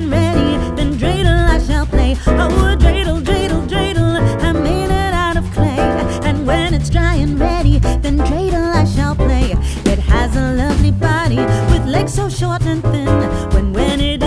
and ready. Then dreidel I shall play. Oh, dreidel, dreidel, dreidel. I made it out of clay. And when it's dry and ready, then dreidel I shall play. It has a lovely body with legs so short and thin. When when it